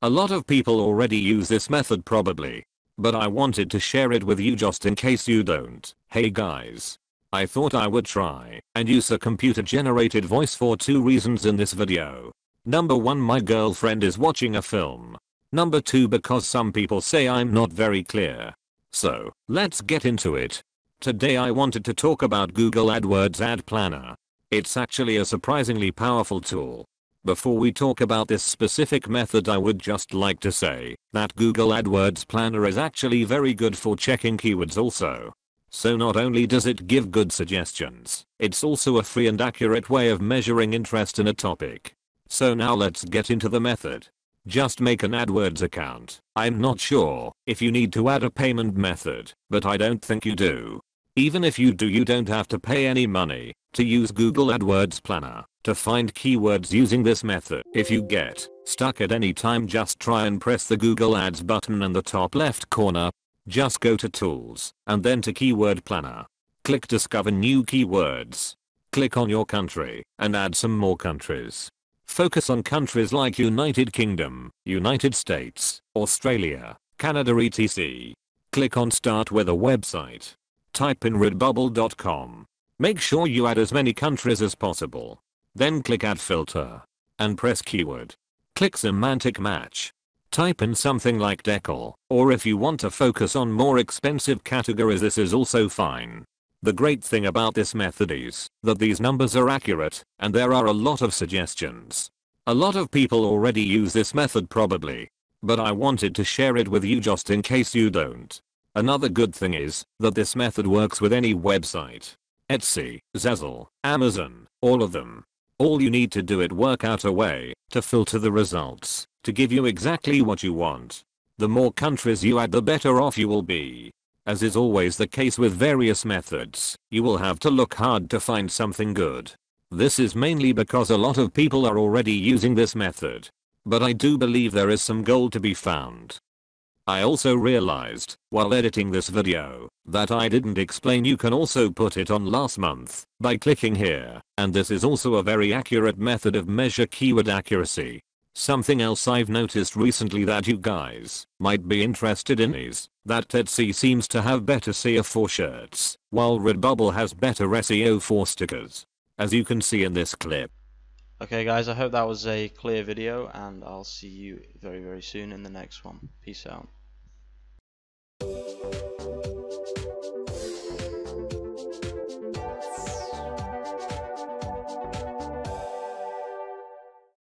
A lot of people already use this method probably. But I wanted to share it with you just in case you don't. Hey guys. I thought I would try and use a computer generated voice for two reasons in this video. Number 1 my girlfriend is watching a film. Number 2 because some people say I'm not very clear. So, let's get into it. Today I wanted to talk about Google AdWords Ad Planner. It's actually a surprisingly powerful tool before we talk about this specific method I would just like to say that Google AdWords Planner is actually very good for checking keywords also. So not only does it give good suggestions, it's also a free and accurate way of measuring interest in a topic. So now let's get into the method. Just make an AdWords account. I'm not sure if you need to add a payment method, but I don't think you do. Even if you do you don't have to pay any money to use Google AdWords Planner to find keywords using this method. If you get stuck at any time just try and press the Google Ads button in the top left corner. Just go to Tools and then to Keyword Planner. Click Discover New Keywords. Click on your country and add some more countries. Focus on countries like United Kingdom, United States, Australia, Canada etc. Click on Start with a website. Type in redbubble.com. Make sure you add as many countries as possible. Then click add filter. And press keyword. Click semantic match. Type in something like decal, or if you want to focus on more expensive categories this is also fine. The great thing about this method is that these numbers are accurate and there are a lot of suggestions. A lot of people already use this method probably. But I wanted to share it with you just in case you don't. Another good thing is that this method works with any website. Etsy, Zazzle, Amazon, all of them. All you need to do it work out a way to filter the results to give you exactly what you want. The more countries you add the better off you will be. As is always the case with various methods, you will have to look hard to find something good. This is mainly because a lot of people are already using this method. But I do believe there is some gold to be found. I also realized, while editing this video, that I didn't explain you can also put it on last month by clicking here, and this is also a very accurate method of measure keyword accuracy. Something else I've noticed recently that you guys might be interested in is that Etsy seems to have better SEO for shirts, while Redbubble has better SEO for stickers. As you can see in this clip. Okay guys, I hope that was a clear video and I'll see you very very soon in the next one. Peace out.